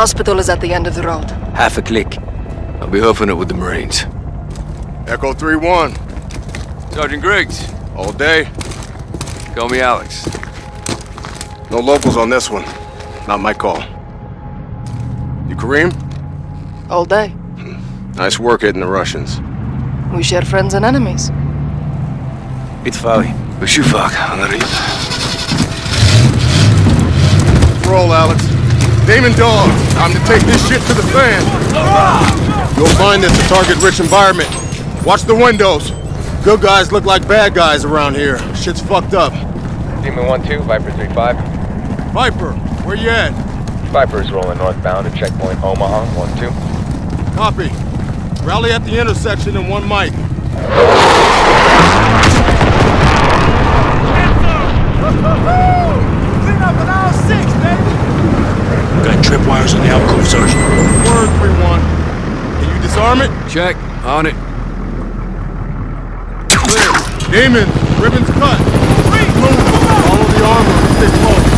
hospital is at the end of the road. Half a click. I'll be hoofing it with the Marines. Echo 3-1. Sergeant Griggs. All day. Call me Alex. No locals on this one. Not my call. You Kareem? All day. Hmm. Nice work hitting the Russians. We share friends and enemies. Bitfali. Bashufak. Roll, Alex. Demon Dog, time to take this shit to the fan. You'll find this a target-rich environment. Watch the windows. Good guys look like bad guys around here. Shit's fucked up. Demon 1-2, Viper 3-5. Viper, where you at? Viper's rolling northbound at checkpoint Omaha 1-2. Copy. Rally at the intersection in one mic. Clean up an aisle six, baby! Got tripwires on the alcove, Sergeant. Word 3-1. Can you disarm it? Check. On it. Clear. Demon, ribbon's cut. Move. Follow the armor. Stay close.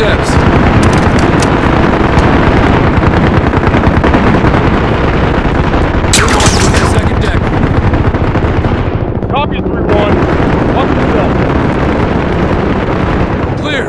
Steps. Second deck. Copy 3-1. Watch yourself. Clear.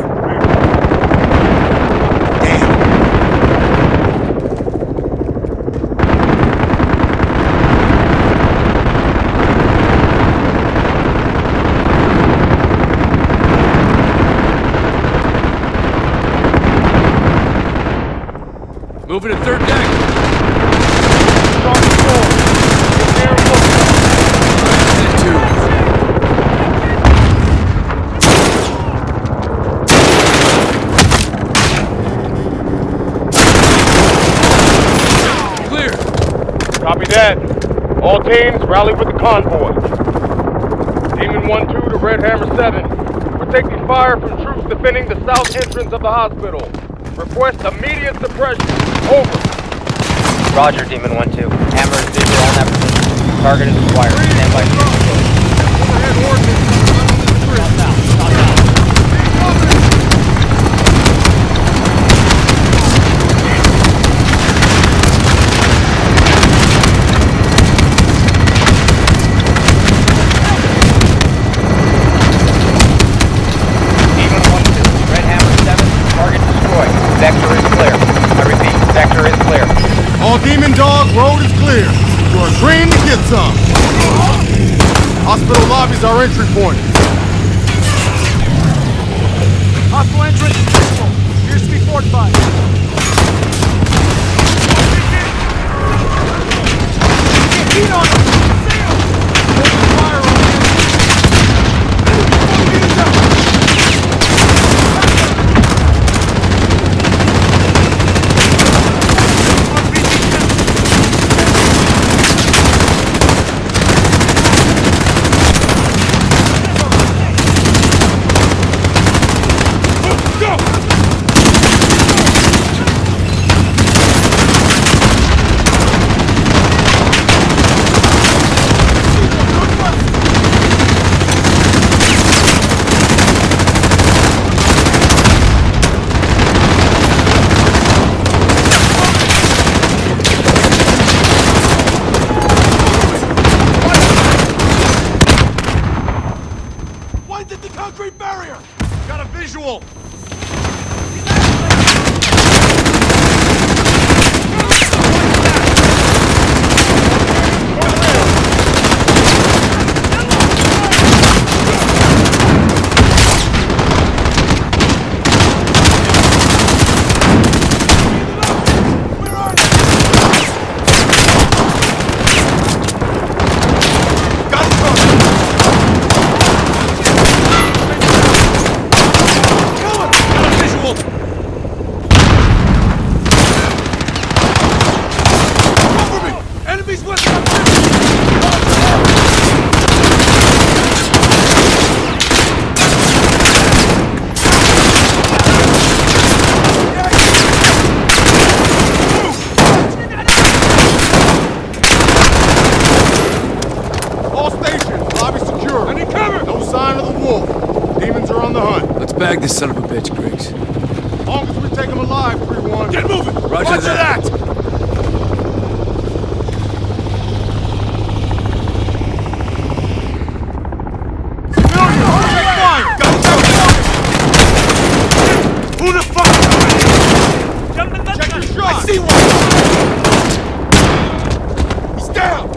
Copy that. All teams, rally with the convoy. Demon 1-2 to Red Hammer 7. We're taking fire from troops defending the south entrance of the hospital. Request immediate suppression. Over. Roger, Demon 1-2. Hammer is visual on that position. Target is acquired. Stand by. Overhead ordnance. Demon 1-2. Red Hammer 7. Target destroyed. Vector is clear. I repeat, vector is clear. All Demon Dog, road is clear. You're get some. Hospital lobby's our entry point. Hostile entrance is visible. Appears to be fortified. Get on them! See 'em! Open fire on them! Enemy meters out! Why did the concrete barrier? Got a visual! Got it, Got a visual! Cover me! Enemies west of All stations, lobby secure. I need cover! No sign of the wolf. Demons are on the hunt. Let's bag this son of a bitch, Griggs. As long as we take him alive, 3-1. Get moving! Roger that. that! Who the fuck? Check your shot! I see one! He's down!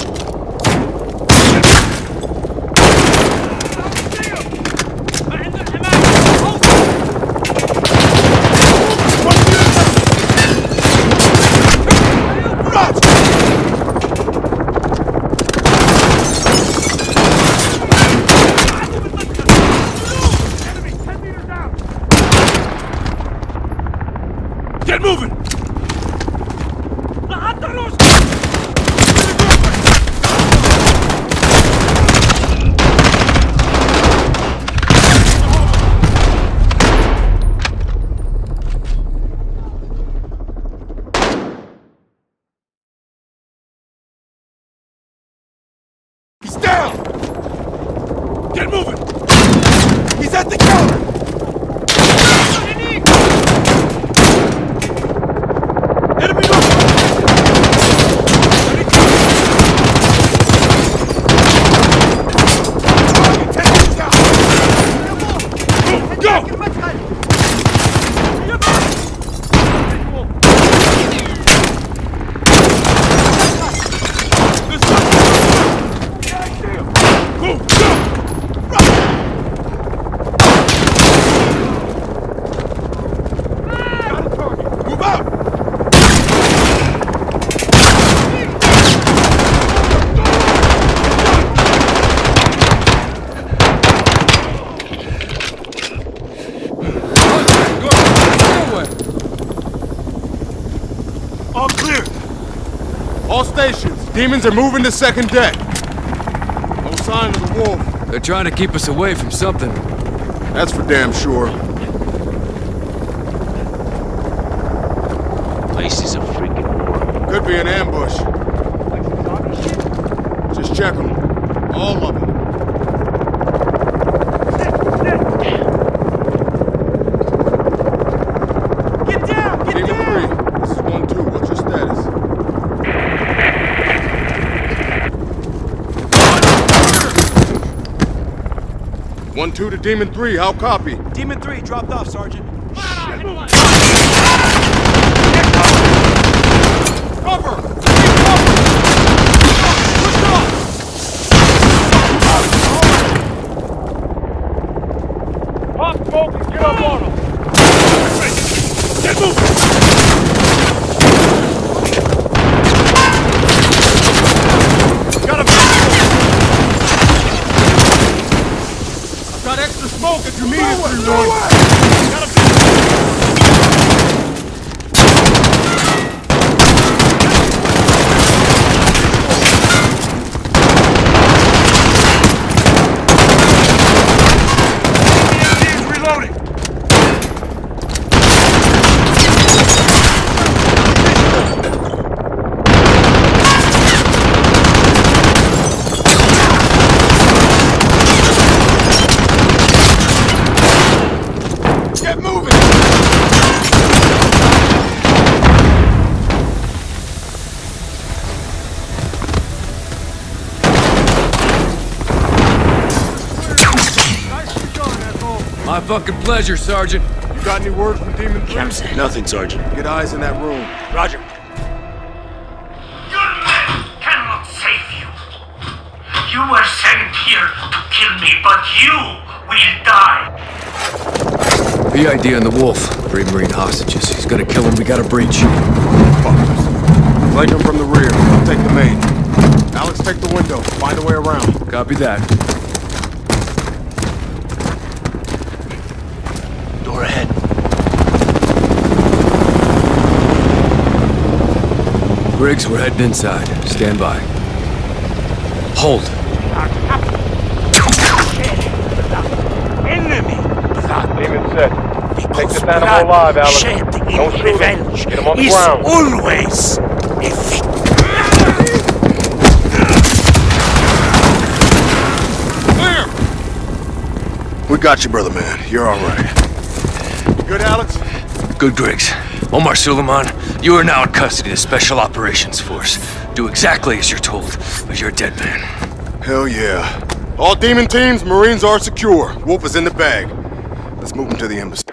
Get moving! He's down! Get moving! He's at the counter! Enemy Move out! All clear. All stations, demons are moving to second deck. No sign of the wolf. They're trying to keep us away from something. That's for damn sure. Place is a freaking war. Could be an ambush. Like shit? Just check them. All of them. 1-2 to Demon 3, how copy? Demon 3 dropped off, Sergeant. Extra smoke if you need it, 3-1. Fucking pleasure, Sergeant. You got any word from Demon Three? Nothing, Sergeant. Get eyes in that room. Roger. Your men cannot save you. You were sent here to kill me, but you will die. PID on the wolf. Three Marine hostages. He's gonna kill him. We gotta breach. Fuckers. Flank them from the rear. I'll take the main. Alex, take the window. Find a way around. Copy that. Griggs, we're heading inside. Stand by. Hold. Enemy! Demon set. Take this animal blood alive, Alex. shed in Don't shoot him. Get him on the ground. always a victim. We got you, brother man. You're all right. Good, Alex? Good, Griggs. Omar Sulaman, you are now in custody of the Special Operations Force. Do exactly as you're told, or you're a dead man. Hell yeah. All demon teams, Marines are secure. Wolf is in the bag. Let's move him to the embassy.